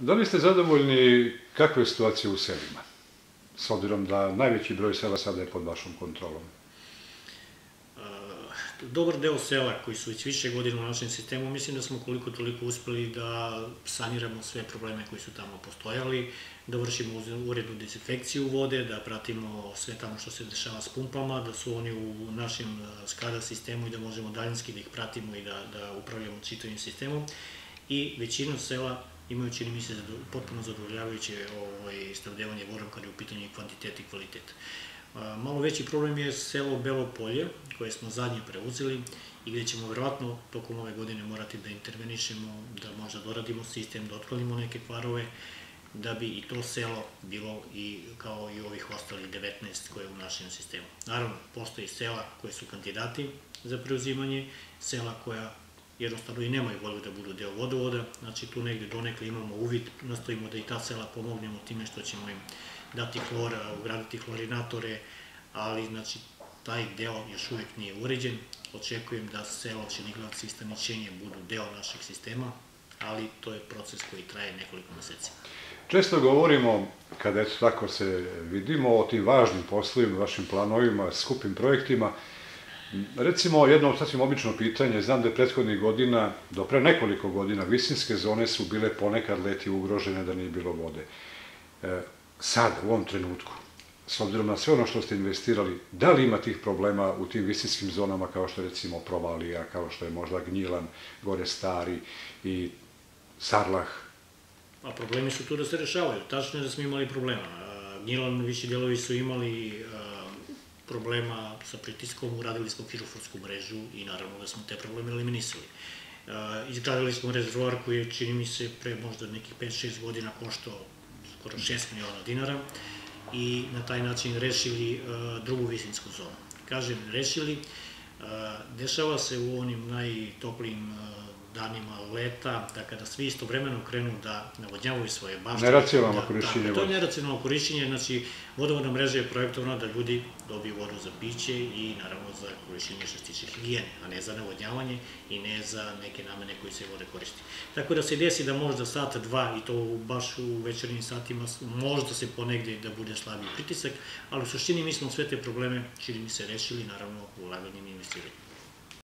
Da li ste zadovoljni kakve je situacija u selima? S obzirom da najveći broj sela sada je pod vašom kontrolom. E, dobar deo sela koji su već više godina u našem sistemu, mislim da smo koliko toliko uspeli da saniramo sve probleme koji su tamo postojali, da vršimo urednu dezinfekciju vode, da pratimo sve tamo što se dešava s pumpama, da su oni u našem e, SCADA sistemu i da možemo daljinski da ih pratimo i da, da upravljamo čitavim sistemom. I većina sela imaju, čini mi se, potpuno zadovoljavajuće ovaj, stavdevanje vodom kada je u pitanju i kvantitet i kvalitet. Malo veći problem je selo Belo polje, koje smo zadnje preuzeli i gde ćemo verovatno tokom ove godine morati da intervenišemo, da možda doradimo sistem, da otklonimo neke kvarove, da bi i to selo bilo i kao i ovih ostalih 19 koje je u našem sistemu. Naravno, postoji sela koje su kandidati za preuzimanje, sela koja jednostavno i nemaju volju da budu deo vodovoda, znači tu negde donekle imamo uvid, nastojimo da i ta sela pomognemo time što ćemo im dati hlora, ugraditi hlorinatore, ali znači taj deo još uvek nije uređen. Očekujem da selo Čeniglavci i Stanićenje budu deo našeg sistema, ali to je proces koji traje nekoliko meseci. Često govorimo, kada eto tako se vidimo, o tim važnim poslovima, vašim planovima, skupim projektima, Recimo, jedno sasvim obično pitanje, znam da je prethodnih godina, do pre nekoliko godina, visinske zone su bile ponekad leti ugrožene da nije bilo vode. E, sad, u ovom trenutku, s obzirom na sve ono što ste investirali, da li ima tih problema u tim visinskim zonama kao što je recimo Provalija, kao što je možda Gnjilan, Gore Stari i Sarlah? Pa problemi su tu da se rešavaju. Tačno je da smo imali problema. Gnjilan, viši delovi su imali problema sa pritiskom, uradili smo kiroforsku mrežu i naravno da smo te probleme eliminisali. Uh, izgradili smo rezervoar koji je, čini mi se, pre možda nekih 5-6 godina koštao skoro 6 miliona dinara i na taj način rešili uh, drugu visinsku zonu. Kažem, rešili, uh, dešava se u onim najtoplijim danima leta, da kada svi istovremeno krenu da navodnjavaju svoje bašte. Neracionalno da, korišćenje To je neracionalno korišćenje, znači vodovodna mreža je projektovana da ljudi dobiju vodu za piće i naravno za korišćenje što se tiče higijene, a ne za navodnjavanje i ne za neke namene koji se vode koristi. Tako da se desi da možda sat, dva i to baš u večernim satima možda se ponegde da bude slabiji pritisak, ali u suštini mi smo sve te probleme, čini mi se, rešili, naravno, ulaganjem i investiranjem.